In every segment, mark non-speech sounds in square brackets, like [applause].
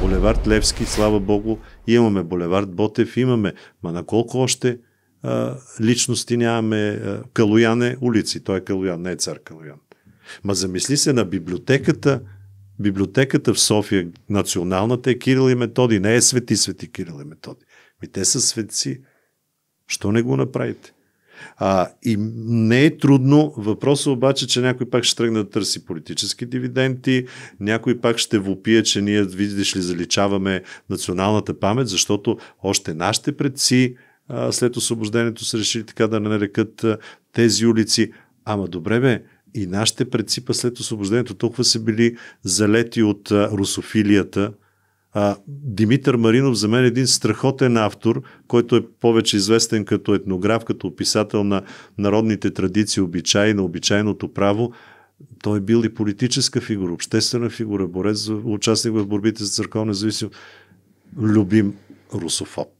Булевард Левски, слава Богу, имаме Булевард Ботев, имаме. Ма на колко още а, личности нямаме? А, Калоян е улици, той е Калоян, не е цар Калоян. Ма замисли се на библиотеката, библиотеката в София, националната е Кирил и Методи, не е свети свети Кирил и Методи. Ми те са светци. Що не го направите? А, и не е трудно. Въпросът обаче, че някой пак ще тръгне да търси политически дивиденти, някой пак ще вопие, че ние, видиш ли, заличаваме националната памет, защото още нашите предци а, след освобождението са решили така да нарекат а, тези улици. Ама добре бе, и нашите предци след освобождението толкова са били залети от а, русофилията, а, Димитър Маринов за мен е един страхотен автор, който е повече известен като етнограф, като описател на народните традиции, обичаи, на обичайното право. Той е бил и политическа фигура, обществена фигура, борец, участник в борбите за църковна независимост, любим русофоб.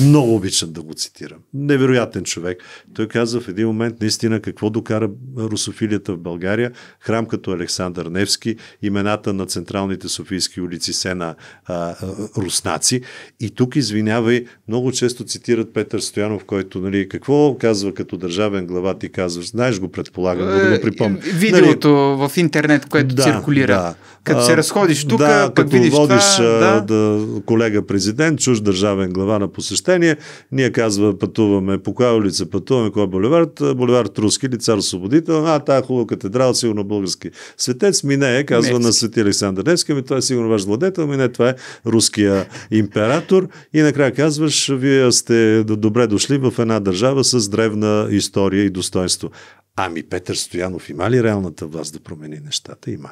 Много обичам да го цитирам. Невероятен човек. Той казва в един момент наистина какво докара русофилията в България. Храм като Александър Невски, имената на централните софийски улици се на а, а, руснаци. И тук, извинявай, много често цитират Петър Стоянов, който, нали, какво казва като държавен глава, ти казваш, знаеш го, предполагам, да го е, припомня. Видеото нали, в интернет, което да, циркулира. Да. Като се разходиш тук, да, пък като видиш водиш това. Да, колега президент, чуж държавен глава на посещение, ние казва пътуваме, по коя улица пътуваме, кой е булевард, булевард Руски или цар Освободител, а тая хубава катедрал, сигурно български светец, мине казва Невски. на свети Александър Невски, ми това е сигурно ваш владетел, мине, това е руския император и накрая казваш, вие сте добре дошли в една държава с древна история и достоинство. Ами Петър Стоянов има ли реалната власт да промени нещата? Има.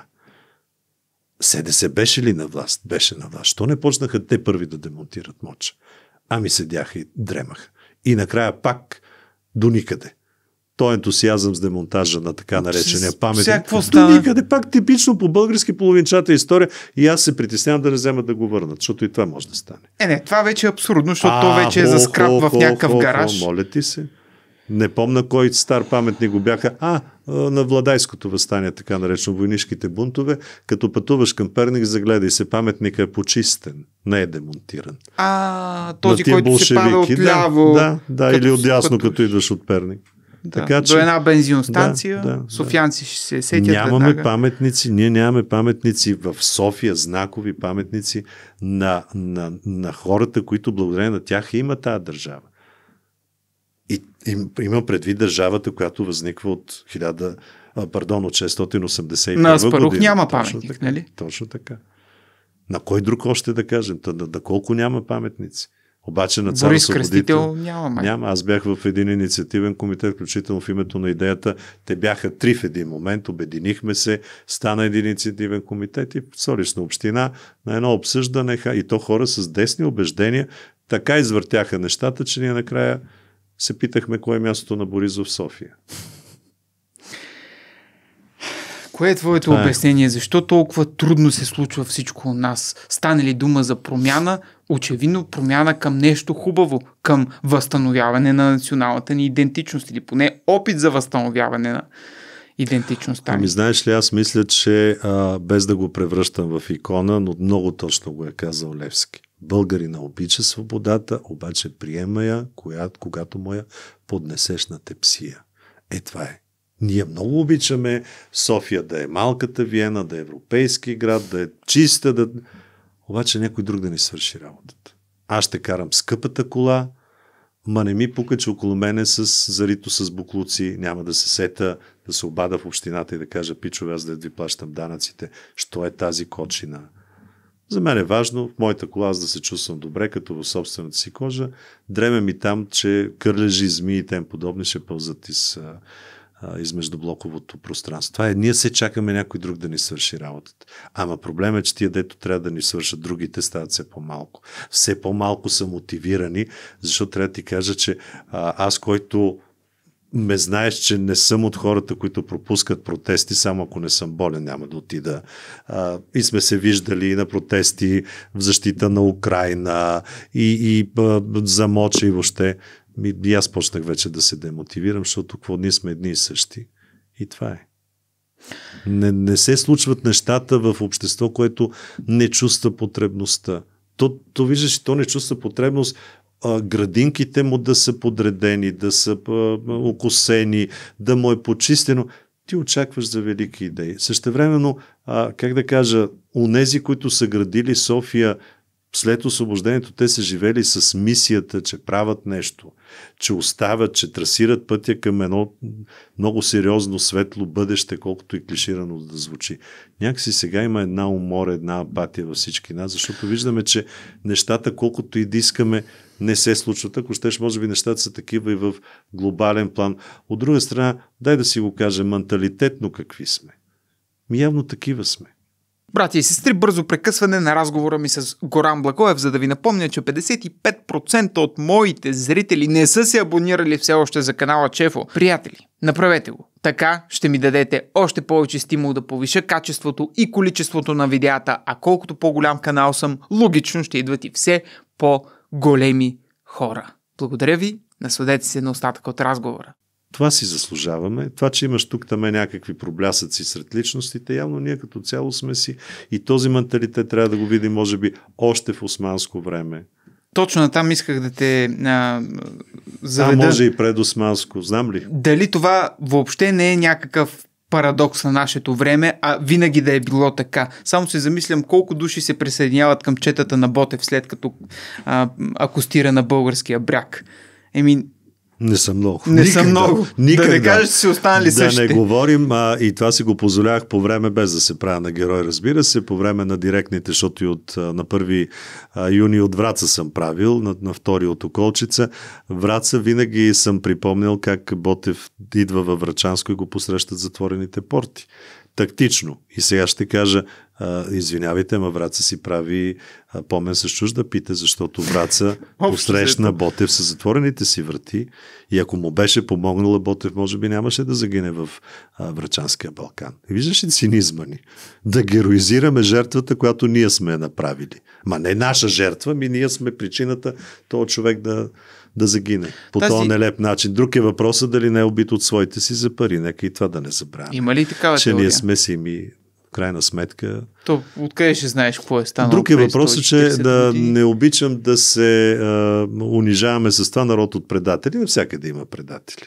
СДС беше ли на власт? Беше на власт. Що не почнаха те първи да демонтират моча? Ами седяха и дремаха. И накрая пак до никъде. Той ентусиазъм с демонтажа на така наречения паметник. До никъде пак типично по български половинчата история и аз се притеснявам да не взема да го върнат, защото и това може да стане. Е, не, това вече е абсурдно, защото а, то вече е за скрап в някакъв гараж. Хо, моля ти се. Не помна кой стар паметник го бяха. А, на Владайското възстание, така наречено войнишките бунтове, като пътуваш към Перник, загледай се, паметника е почистен, не е демонтиран. А, този, който се пада от ляво. Да, да, да или от дясно, като идваш от Перник. Да, така, до че, една бензиностанция, да, да, софиянци ще се сетят. Нямаме веднага. паметници, ние нямаме паметници в София, знакови паметници на, на, на хората, които благодарение на тях има тази държава. Им, има предвид държавата, която възниква от 1000, а, пардон, от 681 На Аспарух година. няма Точно паметник, така, нали? Точно така. На кой друг още да кажем? Да, да, да колко няма паметници? Обаче на цар Борис Кръстител няма. Май. Няма. Аз бях в един инициативен комитет, включително в името на идеята. Те бяха три в един момент, обединихме се, стана един инициативен комитет и Солична община на едно обсъждане и то хора с десни убеждения така извъртяха нещата, че ние накрая се питахме кое е мястото на Борисов в София. Кое е твоето Това е. обяснение? Защо толкова трудно се случва всичко у нас? Стане ли дума за промяна? Очевидно промяна към нещо хубаво, към възстановяване на националната ни идентичност или поне опит за възстановяване на идентичността. Ами знаеш ли, аз мисля, че а, без да го превръщам в икона, но много точно го е казал Левски. Българина обича свободата, обаче приема я, коя, когато му я поднесеш на тепсия. Е, това е. Ние много обичаме София да е малката Виена, да е европейски град, да е чиста, да... Обаче някой друг да ни свърши работата. Аз ще карам скъпата кола, ма не ми пука, че около мене с зарито с буклуци, няма да се сета, да се обада в общината и да кажа, пичове, аз да ви плащам данъците. Що е тази кочина? За мен е важно в моята кола аз да се чувствам добре, като в собствената си кожа. Дреме ми там, че кърлежи, змии и тем подобни ще пълзат из, а, из междублоковото пространство. Това е, ние се чакаме някой друг да ни свърши работата. Ама проблема е, че тия, дето трябва да ни свършат другите, стават все по-малко. Все по-малко са мотивирани, защото трябва да ти кажа, че а, аз, който ме знаеш, че не съм от хората, които пропускат протести, само ако не съм болен, няма да отида. А, и сме се виждали на протести в защита на Украина и, и а, за моча и въобще. И, и аз почнах вече да се демотивирам, защото какво ние сме едни и същи. И това е. Не, не се случват нещата в общество, което не чувства потребността. То, то виждаш, то не чувства потребност градинките му да са подредени, да са окосени, да му е почистено. Ти очакваш за велики идеи. Същевременно, а, как да кажа, унези, които са градили София след освобождението те са живели с мисията, че правят нещо, че оставят, че трасират пътя към едно много сериозно светло бъдеще, колкото и клиширано да звучи. Някакси сега има една умора, една апатия във всички нас, защото виждаме, че нещата, колкото и да искаме, не се случват. Ако щеш, може би нещата са такива и в глобален план. От друга страна, дай да си го кажем, менталитетно какви сме. Ми явно такива сме. Брати и сестри, бързо прекъсване на разговора ми с Горан Блакоев, за да ви напомня, че 55% от моите зрители не са се абонирали все още за канала Чефо. Приятели, направете го. Така ще ми дадете още повече стимул да повиша качеството и количеството на видеята, а колкото по-голям канал съм, логично ще идват и все по-големи хора. Благодаря ви, насладете се на остатък от разговора. Това си заслужаваме. Това, че имаш тук там някакви проблясъци сред личностите, явно ние като цяло сме си и този менталитет трябва да го видим, може би, още в османско време. Точно на там исках да те а, заведа. А може и предосманско, знам ли? Дали това въобще не е някакъв парадокс на нашето време, а винаги да е било така. Само се замислям колко души се присъединяват към четата на Ботев след като а, акустира на българския бряг. Еми, не са много. Не никак, са много. Никак, да не кажеш, че си останали да същите. Да не говорим, а, и това си го позволявах по време, без да се правя на герой, разбира се, по време на директните, защото и от, на 1 юни от Враца съм правил, на, на 2 от Околчица. Враца винаги съм припомнял как Ботев идва във Врачанско и го посрещат затворените порти тактично. И сега ще кажа, а, извинявайте, ма Враца си прави а, помен с чужда пита, защото Враца [laughs] посрещна Ботев с затворените си врати и ако му беше помогнала Ботев, може би нямаше да загине в а, Врачанския Балкан. Виждаш ли цинизма ни? Да героизираме жертвата, която ние сме направили. Ма не наша жертва, ми ние сме причината този човек да, да загине по Тази... този нелеп начин. Друг е въпросът дали не е убит от своите си за пари. Нека и това да не забравяме. Има ли такава Че теория? ние сме си ми крайна сметка. То откъде ще знаеш какво е станало? Друг е въпросът, че да години? не обичам да се а, унижаваме с това народ от предатели. Навсякъде има предатели.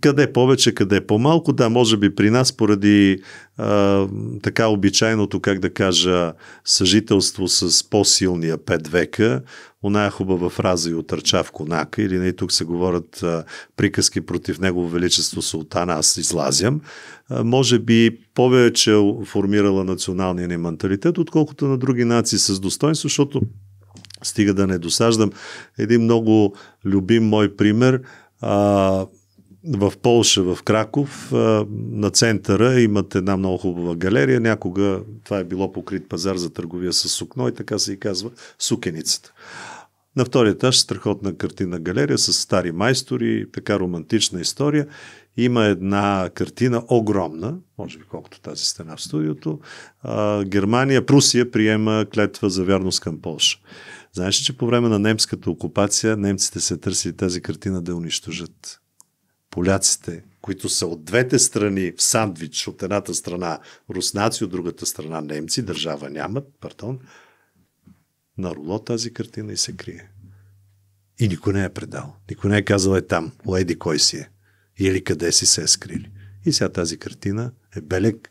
Къде повече, къде по-малко. Да, може би при нас поради а, така обичайното, как да кажа, съжителство с по-силния пет века, оная хубава фраза и отърча в конака, или не тук се говорят а, приказки против Негово Величество Султана, аз излазям, а, може би повече формирала националния ни менталитет, отколкото на други нации с достоинство, защото стига да не досаждам. Един много любим мой пример а, в Полша, в Краков, на центъра имат една много хубава галерия. Някога това е било покрит пазар за търговия с сукно и така се и казва Сукеницата. На втория етаж страхотна картина галерия с стари майстори, така романтична история. Има една картина огромна, може би колкото тази стена в студиото. Германия, Прусия приема клетва за вярност към Полша. Знаеш, че по време на немската окупация немците се търсили тази картина да унищожат поляците, които са от двете страни в сандвич, от едната страна руснаци, от другата страна немци, държава нямат, пардон, нароло тази картина и се крие. И никой не е предал. Никой не е казал е там, леди кой си е. Или къде си се е скрили. И сега тази картина е белег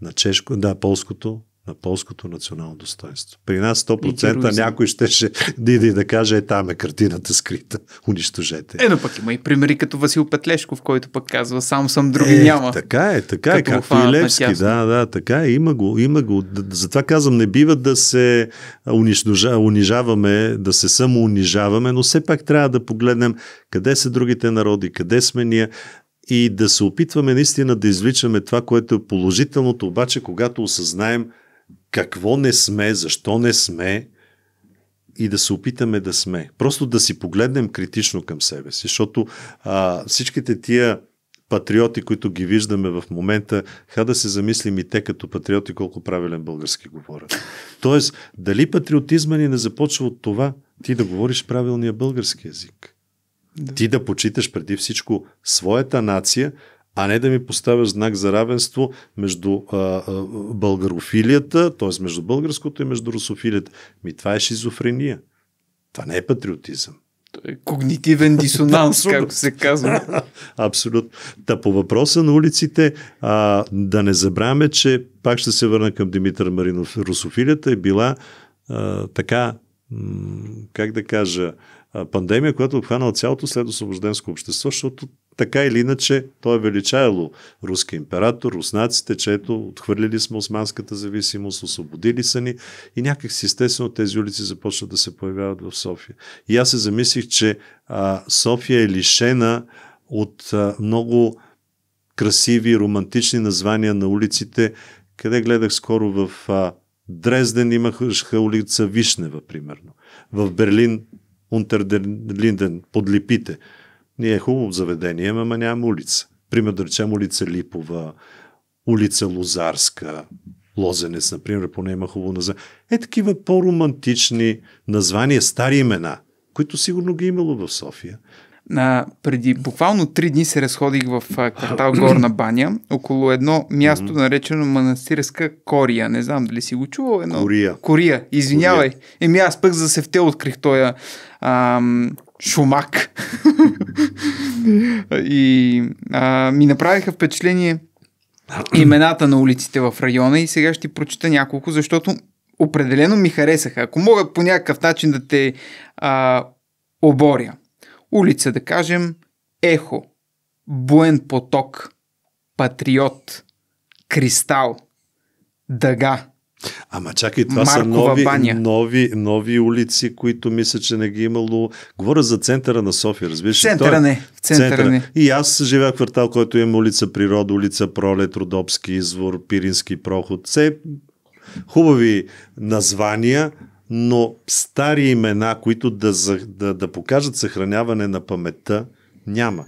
на чешко, да, полското на полското национално достоинство. При нас 100% някой щеше да иде да каже, е там е картината скрита, унищожете. Е, но пък има и примери като Васил Петлешков, който пък казва, сам съм, други е, няма. Така е, така е, както и Левски, да, да, така е, има го, има го. Затова казвам, не бива да се унижаваме, да се самоунижаваме, но все пак трябва да погледнем къде са другите народи, къде сме ние, и да се опитваме наистина да извличаме това, което е положителното, обаче когато осъзнаем какво не сме, защо не сме и да се опитаме да сме. Просто да си погледнем критично към себе си, защото а, всичките тия патриоти, които ги виждаме в момента, ха да се замислим и те като патриоти колко правилен български говорят. Тоест, дали патриотизма ни не започва от това ти да говориш правилния български язик? Да. Ти да почиташ преди всичко своята нация, а не да ми поставяш знак за равенство между а, а, българофилията, т.е. между българското и между русофилията. Ми това е шизофрения. Това не е патриотизъм. Е когнитивен дисонанс, [laughs] както се казва. [laughs] Абсолютно. Та по въпроса на улиците, а, да не забравяме, че пак ще се върна към Димитър Маринов. Русофилията е била а, така, м- как да кажа, пандемия, която обхванала цялото след освобожденско общество, защото така или иначе той е величаело руски император, руснаците, че ето отхвърлили сме османската зависимост, освободили са ни и някак си естествено тези улици започват да се появяват в София. И аз се замислих, че а, София е лишена от а, много красиви, романтични названия на улиците, къде гледах скоро в а, Дрезден имаха улица Вишнева, примерно. В Берлин Унтердерлинден, под Липите. Ние е хубаво заведение, ама нямам улица. Пример да речем улица Липова, улица Лозарска, Лозенец, например, поне има хубаво название. Е такива по-романтични названия, стари имена, които сигурно ги е имало в София. А, преди буквално три дни се разходих в а, квартал Горна баня, около едно място, наречено Манастирска Кория. Не знам дали си го чувал. Едно... Кория. Кория, извинявай. Кория. Еми аз пък за севте открих този ам, шумак. и а, ми направиха впечатление имената на улиците в района и сега ще прочита няколко, защото определено ми харесаха. Ако мога по някакъв начин да те а, оборя улица, да кажем, Ехо, Буен поток, Патриот, Кристал, Дъга. Ама чакай, това Маркова са нови, баня. нови, нови улици, които мисля, че не ги е имало. Говоря за центъра на София, разбираш? Центъра Той, не. В центъра, центъра не. И аз живея в квартал, който има улица Природа, улица Пролет, Родопски извор, Пирински проход. Все хубави названия, но стари имена, които да, да, да покажат съхраняване на паметта, няма.